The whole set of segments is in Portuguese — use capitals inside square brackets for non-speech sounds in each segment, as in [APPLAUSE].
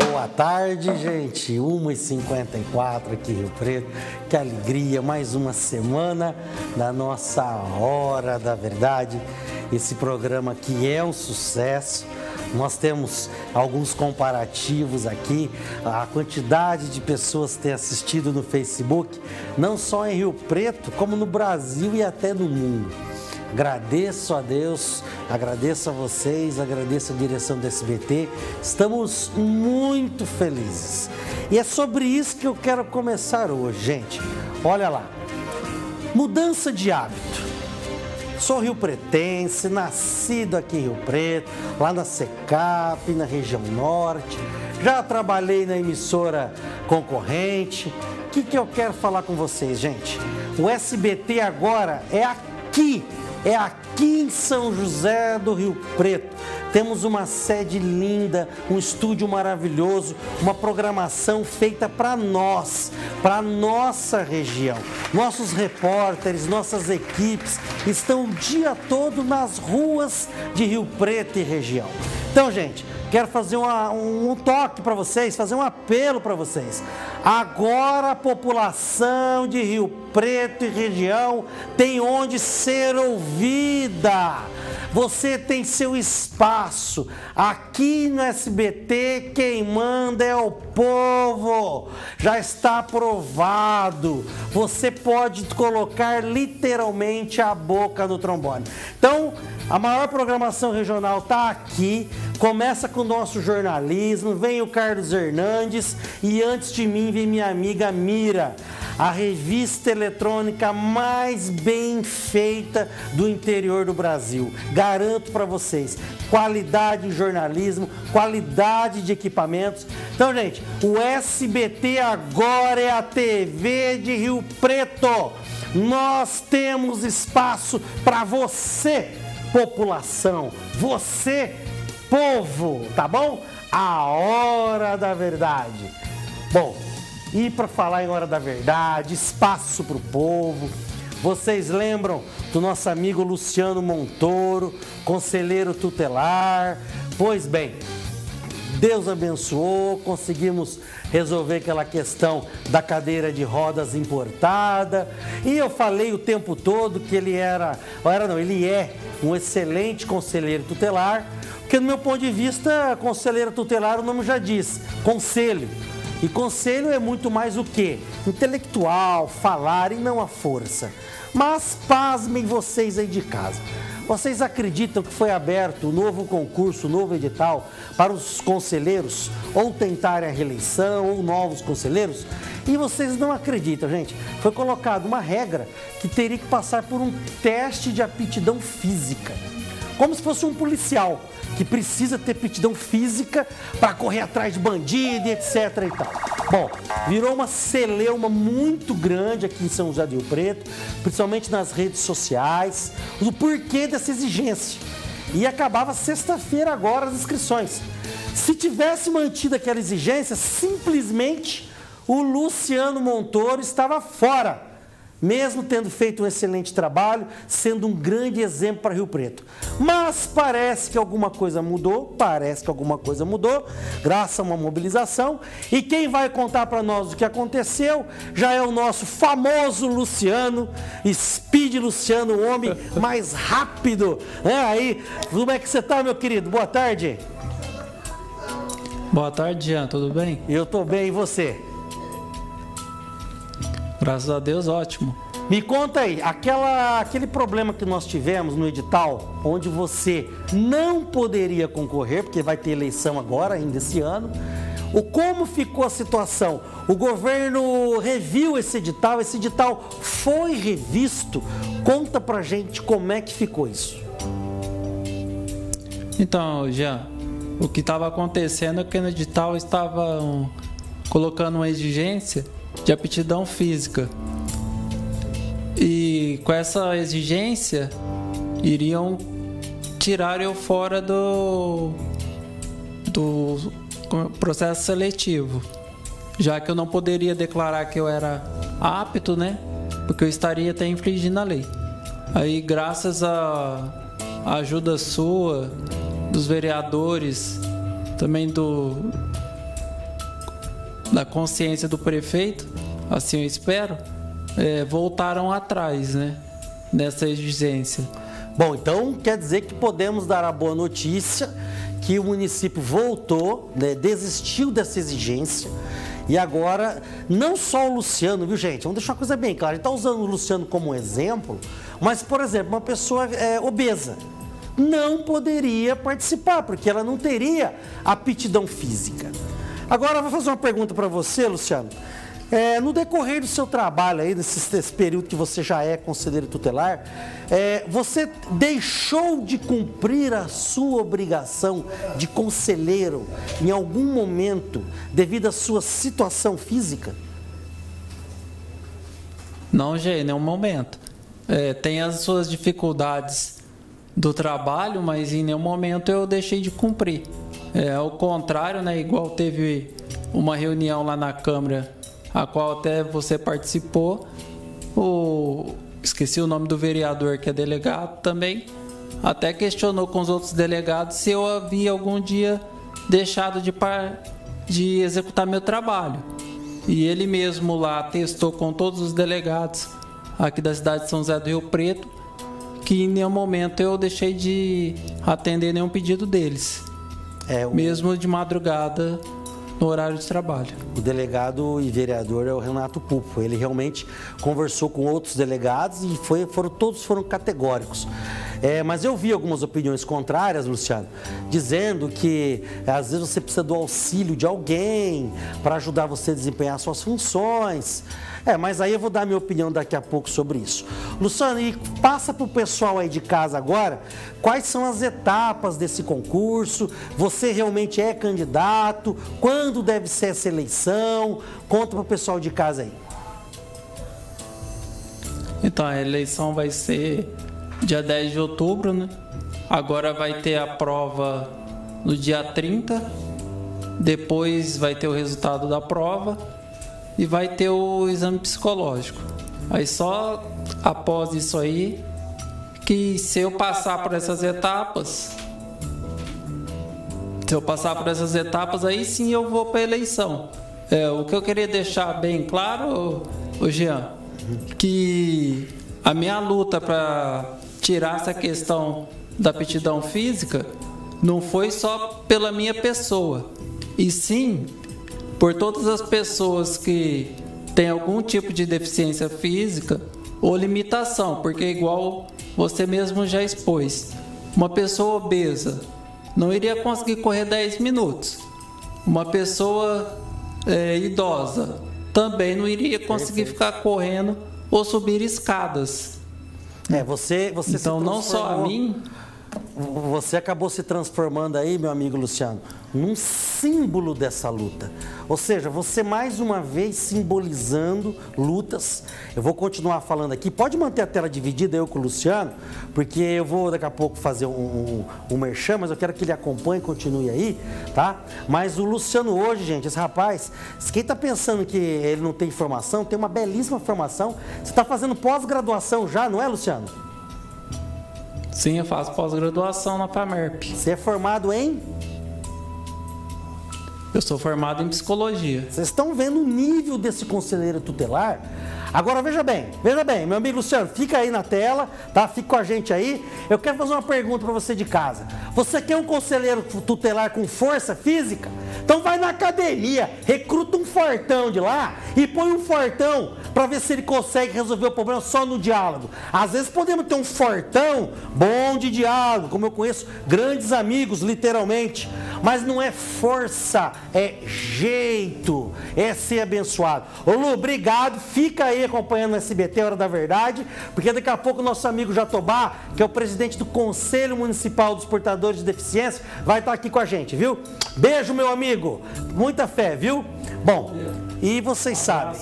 Boa tarde, gente. 1h54 aqui em Rio Preto. Que alegria, mais uma semana da nossa Hora da Verdade. Esse programa que é um sucesso. Nós temos alguns comparativos aqui, a quantidade de pessoas que têm assistido no Facebook, não só em Rio Preto, como no Brasil e até no mundo. Agradeço a Deus, agradeço a vocês, agradeço a direção do SBT. Estamos muito felizes. E é sobre isso que eu quero começar hoje, gente. Olha lá. Mudança de hábito. Sou rio pretense, nascido aqui em Rio Preto, lá na Secap, na região norte. Já trabalhei na emissora concorrente. O que, que eu quero falar com vocês, gente? O SBT agora é aqui é aqui em São José do Rio Preto. Temos uma sede linda, um estúdio maravilhoso, uma programação feita para nós, para nossa região. Nossos repórteres, nossas equipes estão o dia todo nas ruas de Rio Preto e região. Então, gente, quero fazer uma, um, um toque para vocês, fazer um apelo para vocês. Agora a população de Rio Preto e região tem onde ser ouvida. Você tem seu espaço. Aqui no SBT, quem manda é o povo. Já está aprovado. Você pode colocar literalmente a boca no trombone. Então, a maior programação regional está aqui. Começa com o nosso jornalismo. Vem o Carlos Hernandes e antes de mim vem minha amiga Mira a revista eletrônica mais bem feita do interior do Brasil. Garanto para vocês, qualidade em jornalismo, qualidade de equipamentos. Então, gente, o SBT agora é a TV de Rio Preto. Nós temos espaço para você, população, você, povo, tá bom? A hora da verdade. Bom, e para falar em hora da verdade, espaço para o povo. Vocês lembram do nosso amigo Luciano Montoro, conselheiro tutelar? Pois bem, Deus abençoou, conseguimos resolver aquela questão da cadeira de rodas importada. E eu falei o tempo todo que ele era, era não, ele é um excelente conselheiro tutelar, porque no meu ponto de vista, conselheiro tutelar, o nome já diz, conselho. E conselho é muito mais o que? Intelectual, falar e não a força. Mas pasmem vocês aí de casa. Vocês acreditam que foi aberto o um novo concurso, um novo edital para os conselheiros ou tentarem a reeleição ou novos conselheiros? E vocês não acreditam, gente. Foi colocada uma regra que teria que passar por um teste de aptidão física, como se fosse um policial que precisa ter aptidão física para correr atrás de bandido etc e tal. Bom, virou uma celeuma muito grande aqui em São José do Rio Preto, principalmente nas redes sociais, o porquê dessa exigência. E acabava sexta-feira agora as inscrições. Se tivesse mantido aquela exigência, simplesmente o Luciano Montoro estava fora mesmo tendo feito um excelente trabalho, sendo um grande exemplo para Rio Preto. Mas parece que alguma coisa mudou, parece que alguma coisa mudou, graças a uma mobilização. E quem vai contar para nós o que aconteceu já é o nosso famoso Luciano, Speed Luciano, o homem [LAUGHS] mais rápido. É aí, como é que você está, meu querido? Boa tarde. Boa tarde, Jean, tudo bem? Eu estou bem, e você? Graças a Deus, ótimo. Me conta aí, aquela, aquele problema que nós tivemos no edital, onde você não poderia concorrer, porque vai ter eleição agora, ainda esse ano. O como ficou a situação? O governo reviu esse edital, esse edital foi revisto. Conta pra gente como é que ficou isso. Então, já o que estava acontecendo é que no edital estavam colocando uma exigência de aptidão física. E com essa exigência, iriam tirar eu fora do, do processo seletivo, já que eu não poderia declarar que eu era apto, né? Porque eu estaria até infringindo a lei. Aí, graças à ajuda sua, dos vereadores, também do da consciência do prefeito, assim eu espero, é, voltaram atrás, né? Nessa exigência. Bom, então quer dizer que podemos dar a boa notícia que o município voltou, né, desistiu dessa exigência. E agora, não só o Luciano, viu gente? Vamos deixar uma coisa bem clara. A gente está usando o Luciano como exemplo, mas, por exemplo, uma pessoa é, obesa não poderia participar, porque ela não teria aptidão física. Agora, eu vou fazer uma pergunta para você, Luciano. É, no decorrer do seu trabalho aí, nesse, nesse, período que você já é conselheiro tutelar, é, você deixou de cumprir a sua obrigação de conselheiro em algum momento devido à sua situação física? Não, Gê, em nenhum momento. É, tem as suas dificuldades do trabalho, mas em nenhum momento eu deixei de cumprir. É, ao contrário, né, igual teve uma reunião lá na Câmara a qual até você participou. O, esqueci o nome do vereador que é delegado também. Até questionou com os outros delegados se eu havia algum dia deixado de, par, de executar meu trabalho. E ele mesmo lá testou com todos os delegados aqui da cidade de São José do Rio Preto que em nenhum momento eu deixei de atender nenhum pedido deles. É, o... Mesmo de madrugada no horário de trabalho. O delegado e vereador é o Renato Pupo. Ele realmente conversou com outros delegados e foi, foram, todos foram categóricos. É, mas eu vi algumas opiniões contrárias, Luciano, dizendo que às vezes você precisa do auxílio de alguém para ajudar você a desempenhar suas funções. É, mas aí eu vou dar minha opinião daqui a pouco sobre isso. Luciano, e passa para o pessoal aí de casa agora quais são as etapas desse concurso. Você realmente é candidato? Quando deve ser essa eleição? Conta para o pessoal de casa aí. Então, a eleição vai ser dia 10 de outubro, né? Agora vai ter a prova no dia 30. Depois vai ter o resultado da prova e vai ter o exame psicológico. Aí só após isso aí que se eu passar por essas etapas, se eu passar por essas etapas, aí sim eu vou para eleição. É, o que eu queria deixar bem claro, o Jean, que a minha luta para tirar essa questão da aptidão física não foi só pela minha pessoa, e sim por todas as pessoas que têm algum tipo de deficiência física ou limitação, porque igual você mesmo já expôs, uma pessoa obesa não iria conseguir correr 10 minutos. Uma pessoa é, idosa também não iria conseguir ficar correndo ou subir escadas. É, você, você então não só a mim, você acabou se transformando aí, meu amigo Luciano, num símbolo dessa luta. Ou seja, você mais uma vez simbolizando lutas. Eu vou continuar falando aqui. Pode manter a tela dividida eu com o Luciano, porque eu vou daqui a pouco fazer um, um, um merchan, mas eu quero que ele acompanhe, continue aí, tá? Mas o Luciano hoje, gente, esse rapaz, quem está pensando que ele não tem formação, tem uma belíssima formação. Você está fazendo pós-graduação já, não é, Luciano? Sim, eu faço pós-graduação na FAMERP. Você é formado em? Eu sou formado em psicologia. Vocês estão vendo o nível desse conselheiro tutelar? Agora veja bem, veja bem, meu amigo Luciano, fica aí na tela, tá? Fica com a gente aí. Eu quero fazer uma pergunta para você de casa. Você quer um conselheiro tutelar com força física? Então vai na academia, recruta um fortão de lá e põe um fortão para ver se ele consegue resolver o problema só no diálogo. Às vezes podemos ter um fortão bom de diálogo, como eu conheço grandes amigos, literalmente, mas não é força, é jeito, é ser abençoado. Ô Lu, obrigado, fica aí acompanhando o SBT Hora da Verdade, porque daqui a pouco o nosso amigo Jatobá, que é o presidente do Conselho Municipal dos Portadores de Deficiência, vai estar aqui com a gente, viu? Beijo, meu amigo. Muita fé, viu? Bom, e vocês sabem.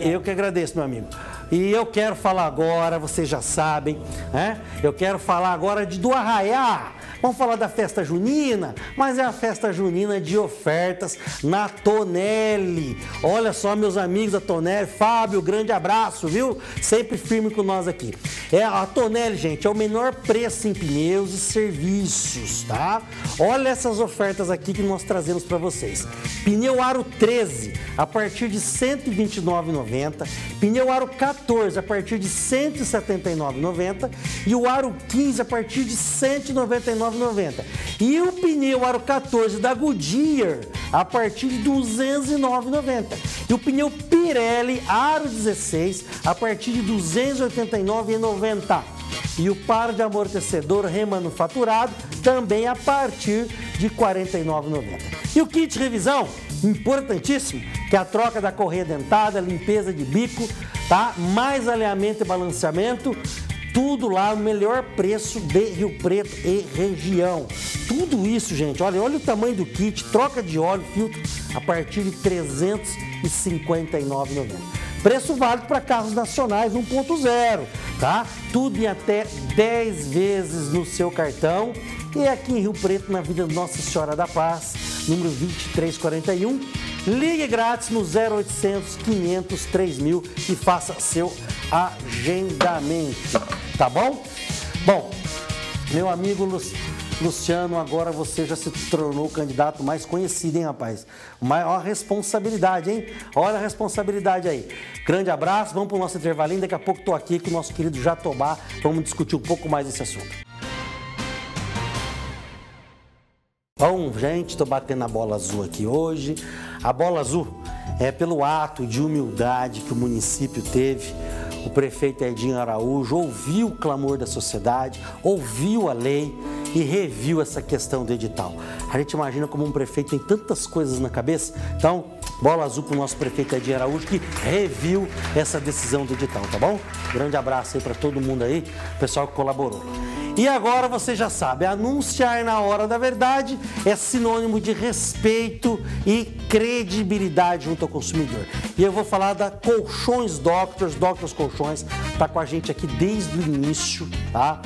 Eu que agradeço, meu amigo. E eu quero falar agora, vocês já sabem, né? Eu quero falar agora de do Arraiá Vamos falar da festa junina, mas é a festa junina de ofertas na Tonelli. Olha só, meus amigos da Tonelli, Fábio, grande abraço, viu? Sempre firme com nós aqui. É, a Tonelli, gente, é o menor preço em pneus e serviços, tá? Olha essas ofertas aqui que nós trazemos para vocês. Pneu aro 13 a partir de 129,90, pneu aro 14 a partir de 179,90 e o aro 15 a partir de 199 e o pneu aro 14 da Goodyear a partir de 209,90. E o pneu Pirelli aro 16 a partir de 289,90. E o par de amortecedor remanufaturado também a partir de 49,90. E o kit revisão, importantíssimo, que é a troca da correia dentada, limpeza de bico, tá? Mais alinhamento e balanceamento tudo lá, o melhor preço de Rio Preto e região. Tudo isso, gente, olha, olha o tamanho do kit, troca de óleo, filtro, a partir de R$ 359,90. Preço válido para carros nacionais 1.0, tá? Tudo em até 10 vezes no seu cartão. E aqui em Rio Preto, na Vida Nossa Senhora da Paz, número 2341. Ligue grátis no 0800 500 3000 e faça seu agendamento, tá bom? Bom, meu amigo Luciano, agora você já se tornou o candidato mais conhecido, hein, rapaz? Maior responsabilidade, hein? Olha a responsabilidade aí. Grande abraço, vamos para o nosso intervalinho. Daqui a pouco estou aqui com o nosso querido Jatobá. Vamos discutir um pouco mais esse assunto. Bom, gente, estou batendo a bola azul aqui hoje. A bola azul é pelo ato de humildade que o município teve. O prefeito Edinho Araújo ouviu o clamor da sociedade, ouviu a lei e reviu essa questão do edital. A gente imagina como um prefeito tem tantas coisas na cabeça. Então, bola azul para o nosso prefeito Edinho Araújo que reviu essa decisão do edital, tá bom? Grande abraço aí para todo mundo aí, pessoal que colaborou. E agora você já sabe, anunciar na hora da verdade é sinônimo de respeito e credibilidade junto ao consumidor. E eu vou falar da Colchões Doctors, Doctors Colchões, tá com a gente aqui desde o início, tá?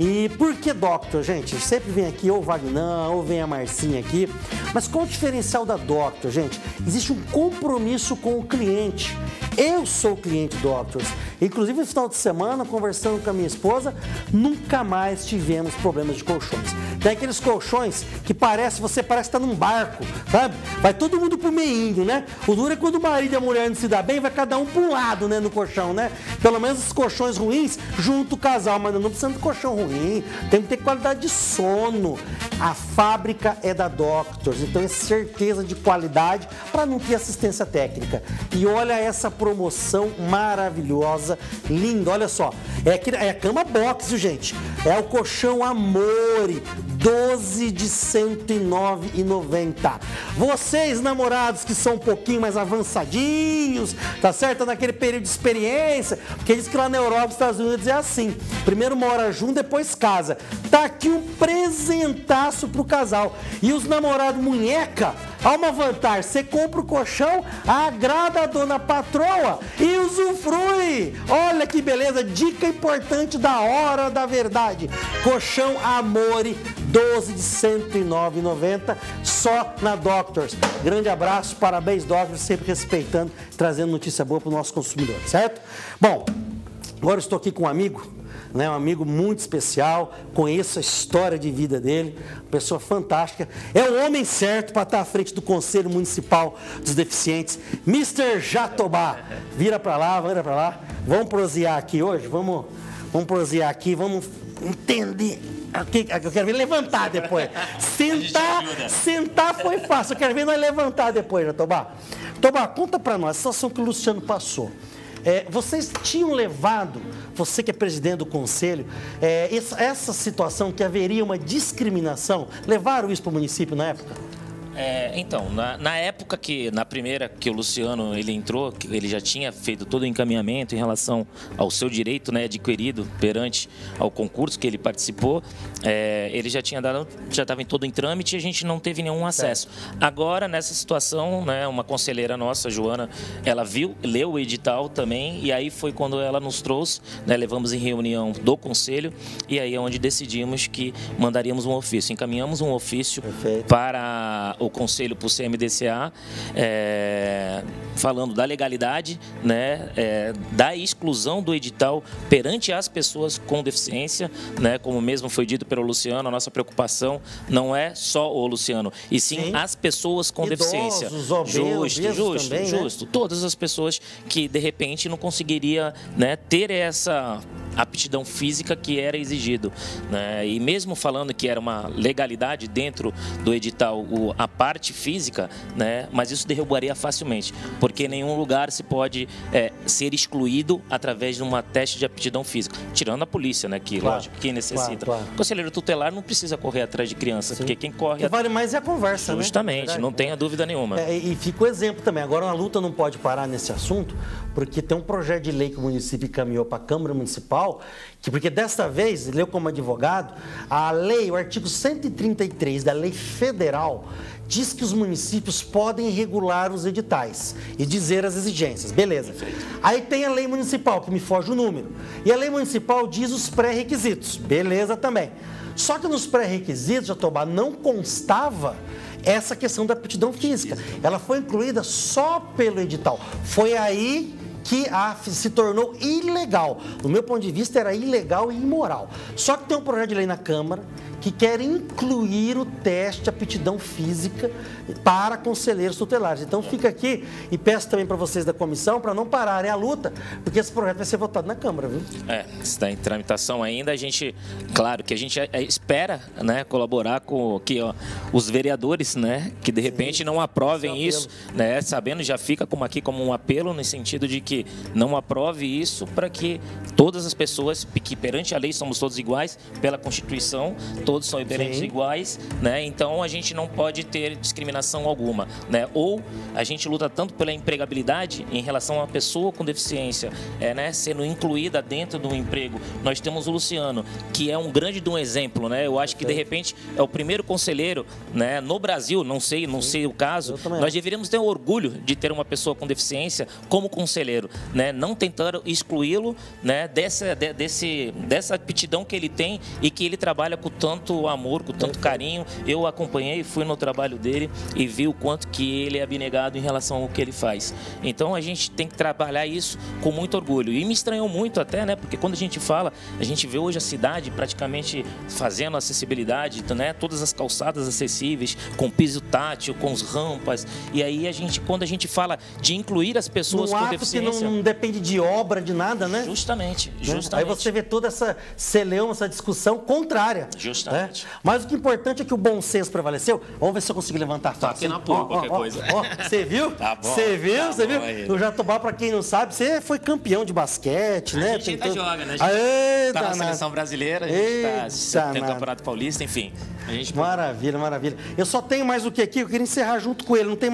E por que Doctor, gente? Sempre vem aqui ou o Vagnão, ou vem a Marcinha aqui. Mas qual o diferencial da Doctor, gente? Existe um compromisso com o cliente. Eu sou cliente Doctors. Inclusive, no final de semana, conversando com a minha esposa, nunca mais tivemos problemas de colchões. Tem aqueles colchões que parece, você parece que está num barco, sabe? Vai todo mundo pro meio, né? O duro é quando o marido e a mulher não se dá bem, vai cada um um lado, né, no colchão, né? Pelo menos os colchões ruins junto o casal, mas não precisa de colchão ruim. Tem que ter qualidade de sono. A fábrica é da Doctors, então é certeza de qualidade para não ter assistência técnica. E olha essa promoção maravilhosa, linda, olha só. É, aqui, é a cama box, gente. É o colchão Amore, 12 de 109,90. Vocês, namorados que são um pouquinho mais avançadinhos, tá certo? Naquele período de experiência, porque diz que lá na Europa, nos Estados Unidos é assim. Primeiro mora junto, depois casa. Tá aqui um presentaço pro casal. E os namorados munheca, há uma vantagem. Você compra o colchão, agrada a dona patroa e usufrui. Olha que beleza, dica importante da hora da verdade. Colchão Amore 12 de 109,90 só na Doctors. Grande abraço, parabéns Doctors, sempre respeitando, trazendo notícia boa para o nosso consumidor, certo? Bom, agora estou aqui com um amigo, né, um amigo muito especial, conheço a história de vida dele, pessoa fantástica. É o homem certo para estar à frente do Conselho Municipal dos Deficientes, Mr. Jatobá. Vira para lá, vira para lá. Vamos prosear aqui hoje, vamos, vamos prosear aqui, vamos entender eu quero ver levantar depois. [LAUGHS] Sentar, sentar foi fácil. Eu quero ver nós levantar depois, já, Tobá. Tobá, conta para nós a situação que o Luciano passou. É, vocês tinham levado, você que é presidente do conselho, é, essa, essa situação que haveria uma discriminação, levaram isso para o município na época? É, então, na, na, época que, na primeira que o Luciano ele entrou, ele já tinha feito todo o encaminhamento em relação ao seu direito né, adquirido perante ao concurso que ele participou, é, ele já tinha dado, já estava em todo em trâmite e a gente não teve nenhum acesso. Agora, nessa situação, né, uma conselheira nossa, Joana, ela viu, leu o edital também e aí foi quando ela nos trouxe, né, levamos em reunião do conselho e aí é onde decidimos que mandaríamos um ofício. Encaminhamos um ofício Perfeito. para o conselho, para o CMDCA, é, falando da legalidade, né, é, da exclusão do edital perante as pessoas com deficiência, né, como mesmo foi dito pelo Luciano, a nossa preocupação não é só o Luciano, e sim, sim. as pessoas com Idosos, deficiência. Obesos, justo, justo, também, né? justo. Né? Todas as pessoas que de repente não conseguiria né, ter essa aptidão física que era exigido. Né? E mesmo falando que era uma legalidade dentro do edital o, a parte física, né? mas isso derrubaria facilmente, porque em nenhum lugar se pode é, ser excluído através de uma teste de aptidão física, tirando a polícia, né? que claro, lógico, quem necessita. Claro, claro. O conselheiro tutelar não precisa correr atrás de criança, Sim. porque quem corre... Que vale mais é a conversa, né? Justamente, né? não tenha dúvida nenhuma. É, e fica o exemplo também, agora a luta não pode parar nesse assunto, porque tem um projeto de lei que o município encaminhou para a Câmara Municipal, que, porque desta vez, leu como advogado, a lei, o artigo 133 da lei federal, diz que os municípios podem regular os editais e dizer as exigências. Beleza. Aí tem a lei municipal, que me foge o número. E a lei municipal diz os pré-requisitos. Beleza também. Só que nos pré-requisitos, Jatobá, não constava essa questão da aptidão física. Ela foi incluída só pelo edital. Foi aí que a, se tornou ilegal. Do meu ponto de vista, era ilegal e imoral. Só que tem um projeto de lei na Câmara que quer incluir o teste de aptidão física para conselheiros tutelares. Então fica aqui e peço também para vocês da comissão para não pararem a luta, porque esse projeto vai ser votado na Câmara, viu? É, está em tramitação ainda. A gente, claro, que a gente é, espera, né, colaborar com que ó, os vereadores, né, que de repente Sim, não aprovem isso, né, sabendo já fica como aqui como um apelo no sentido de que não aprove isso para que todas as pessoas que perante a lei somos todos iguais pela Constituição todos são inerentes iguais, né? Então a gente não pode ter discriminação alguma, né? Ou a gente luta tanto pela empregabilidade em relação à pessoa com deficiência, é, né, sendo incluída dentro do emprego. Nós temos o Luciano, que é um grande de um exemplo, né? Eu acho que de repente é o primeiro conselheiro, né, no Brasil, não sei, não sei o caso. Nós deveríamos ter orgulho de ter uma pessoa com deficiência como conselheiro, né? Não tentando excluí-lo, né, dessa de, desse dessa aptidão que ele tem e que ele trabalha com tanto tanto amor, com tanto carinho. Eu acompanhei, fui no trabalho dele e vi o quanto que ele é abnegado em relação ao que ele faz. Então a gente tem que trabalhar isso com muito orgulho. E me estranhou muito até, né? Porque quando a gente fala, a gente vê hoje a cidade praticamente fazendo acessibilidade, né? Todas as calçadas acessíveis, com piso tátil, com os rampas. E aí a gente, quando a gente fala de incluir as pessoas no com deficiência, que não, não, depende de obra, de nada, né? Justamente, justamente. Aí você vê toda essa celeuma, essa discussão contrária. Justamente. Né? Mas o que é importante é que o bom senso prevaleceu. Vamos ver se eu consigo levantar fácil. Tá aqui na porra, qualquer ó, coisa. Você viu? [LAUGHS] Tá bom. Você viu? Você tá viu? O Jatobá, para quem não sabe, você foi campeão de basquete, a né? A gente ainda joga, né? A gente tá na seleção brasileira, a gente tá, tem o Campeonato Paulista, enfim. Maravilha, maravilha. Eu só tenho mais o que aqui? Eu queria encerrar junto com ele. Não tem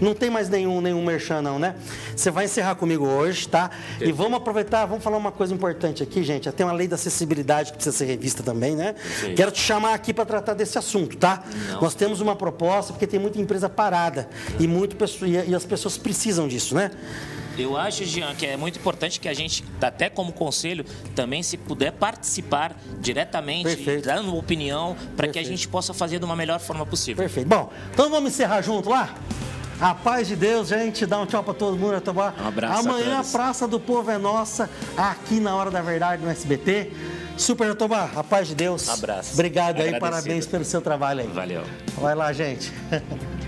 não tem mais nenhum, nenhum merchan, não, né? Você vai encerrar comigo hoje, tá? E vamos aproveitar, vamos falar uma coisa importante aqui, gente. Tem uma lei da acessibilidade que precisa ser revista também, né? Sim. Quero te chamar aqui para tratar desse assunto, tá? Não. Nós temos uma proposta, porque tem muita empresa parada e, muito, e as pessoas precisam disso, né? Eu acho, Jean, que é muito importante que a gente, até como conselho, também se puder participar diretamente, Perfeito. dando opinião, para que a gente possa fazer de uma melhor forma possível. Perfeito. Bom, então vamos encerrar junto lá? A paz de Deus, gente. Dá um tchau para todo mundo. Um abraço. Amanhã a, Praça do Povo é nossa, aqui na Hora da Verdade no SBT. Super Jatobá, a paz de Deus. Abraço. Obrigado Agradecido. aí, parabéns pelo seu trabalho aí. Valeu. Vai lá, gente. [LAUGHS]